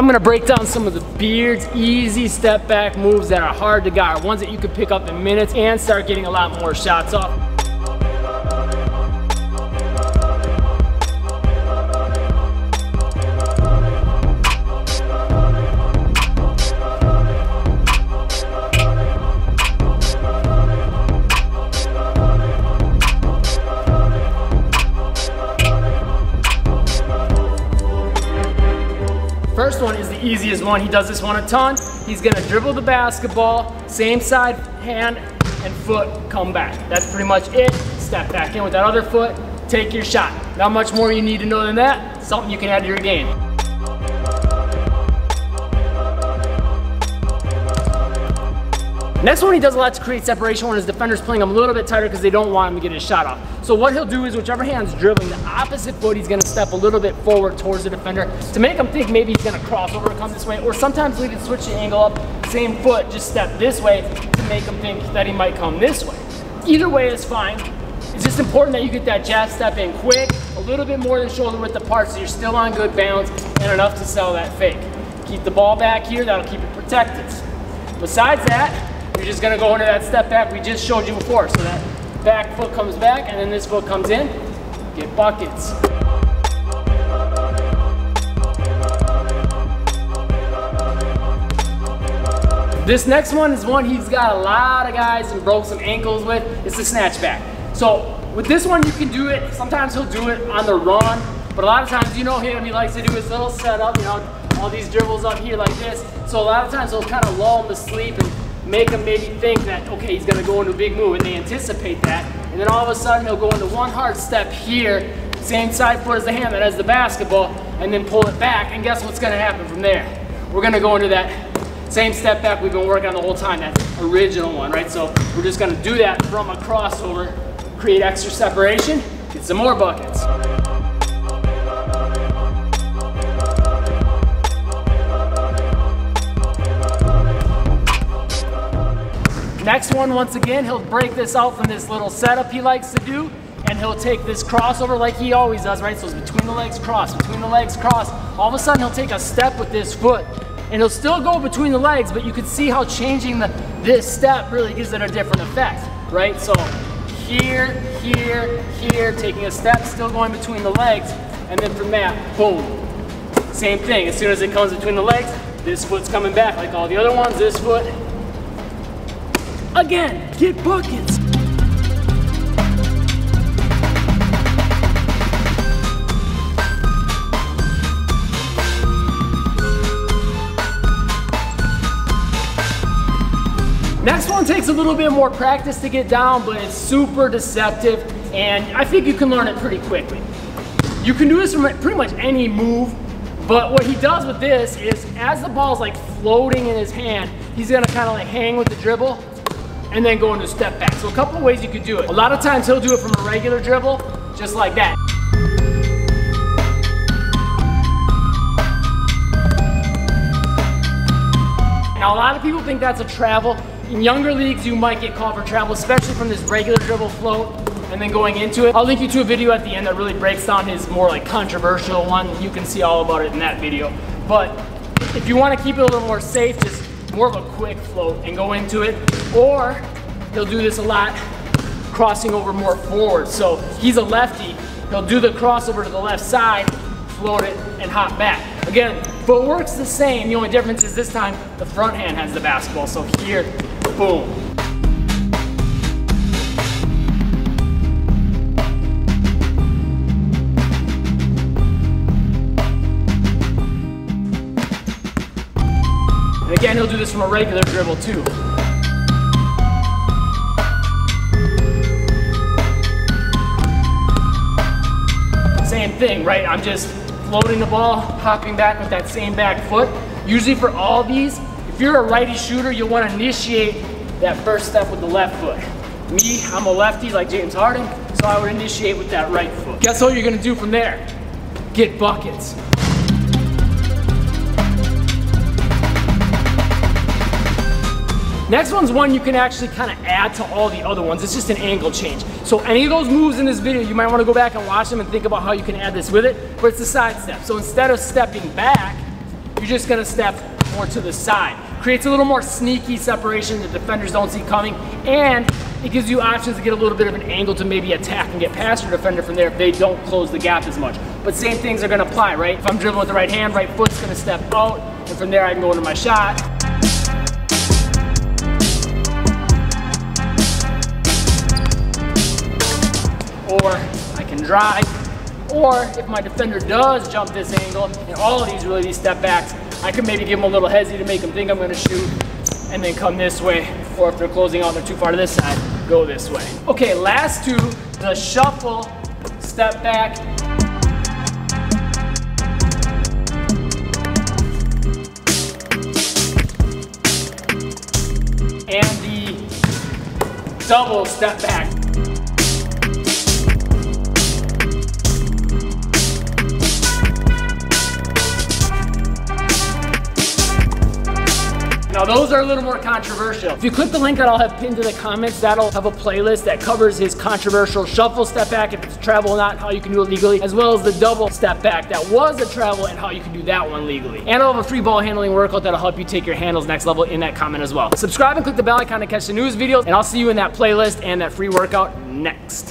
I'm gonna break down some of the Beard's easy step back moves that are hard to guard, ones that you can pick up in minutes and start getting a lot more shots off. Easiest one. He does this one a ton. He's gonna dribble the basketball, same side hand and foot, come back. That's pretty much it. Step back in with that other foot, take your shot. Not much more you need to know than that. Something you can add to your game. Next one he does a lot to create separation when his defender's playing him a little bit tighter because they don't want him to get his shot off. So what he'll do is whichever hand's dribbling the opposite foot, he's gonna step a little bit forward towards the defender to make him think maybe he's gonna cross over come this way, or sometimes we can switch the angle up, same foot, just step this way to make him think that he might come this way. Either way is fine. It's just important that you get that jab step in quick, a little bit more than shoulder width apart so you're still on good balance and enough to sell that fake. Keep the ball back here, that'll keep it protected. Besides that, you're just gonna go into that step back we just showed you before. So that back foot comes back and then this foot comes in, get buckets. This next one is one he's got a lot of guys and broke some ankles with. It's the snatch back. So with this one, you can do it. Sometimes he'll do it on the run, but a lot of times, you know him, he likes to do his little setup, you know, all these dribbles up here like this. So a lot of times he'll kind of lull him to sleep and make them maybe think that, okay, he's gonna go into a big move, and they anticipate that. And then all of a sudden, he'll go into one hard step here, same side foot as the hand that has the basketball, and then pull it back, and guess what's gonna happen from there? We're gonna go into that same step back we've been working on the whole time, that original one, right? So we're just gonna do that from a crossover, create extra separation, get some more buckets. Next one, once again, he'll break this out from this little setup he likes to do, and he'll take this crossover like he always does, right? So it's between the legs cross, between the legs cross. All of a sudden, he'll take a step with this foot, and he'll still go between the legs, but you can see how changing the, this step really gives it a different effect, right? So here, here, here, taking a step, still going between the legs, and then from that, boom. Same thing, as soon as it comes between the legs, this foot's coming back like all the other ones, this foot, Again, get buckets. Next one takes a little bit more practice to get down, but it's super deceptive, and I think you can learn it pretty quickly. You can do this from pretty much any move, but what he does with this is as the ball's like floating in his hand, he's gonna kind of like hang with the dribble, and then go into step back. So a couple of ways you could do it. A lot of times he'll do it from a regular dribble, just like that. Now a lot of people think that's a travel. In younger leagues, you might get called for travel, especially from this regular dribble float and then going into it. I'll link you to a video at the end that really breaks down his more like controversial one. You can see all about it in that video. But if you want to keep it a little more safe, just more of a quick float and go into it. Or he'll do this a lot, crossing over more forward. So he's a lefty. He'll do the crossover to the left side, float it, and hop back. Again, footwork's the same. The only difference is this time the front hand has the basketball. So here, boom. And again, he'll do this from a regular dribble too. Same thing, right? I'm just floating the ball, hopping back with that same back foot. Usually for all these, if you're a righty shooter, you'll want to initiate that first step with the left foot. Me, I'm a lefty like James Harden, so I would initiate with that right foot. Guess what you're gonna do from there? Get buckets. Next one's one you can actually kind of add to all the other ones. It's just an angle change. So any of those moves in this video, you might want to go back and watch them and think about how you can add this with it, but it's a side step. So instead of stepping back, you're just gonna step more to the side. Creates a little more sneaky separation that defenders don't see coming, and it gives you options to get a little bit of an angle to maybe attack and get past your defender from there if they don't close the gap as much. But same things are gonna apply, right? If I'm dribbling with the right hand, right foot's gonna step out, and from there I can go into my shot. Or I can drive, or if my defender does jump this angle, and all of these really these step backs, I could maybe give them a little hezzy to make them think I'm gonna shoot, and then come this way. Or if they're closing out, they're too far to this side, go this way. Okay, last two, the shuffle, step back, and the double step back. Now those are a little more controversial. If you click the link that I'll have pinned to the comments, that'll have a playlist that covers his controversial shuffle step back, if it's travel or not, how you can do it legally, as well as the double step back that was a travel and how you can do that one legally. And I'll have a free ball handling workout that'll help you take your handles next level in that comment as well. Subscribe and click the bell icon to catch the newest videos, and I'll see you in that playlist and that free workout next.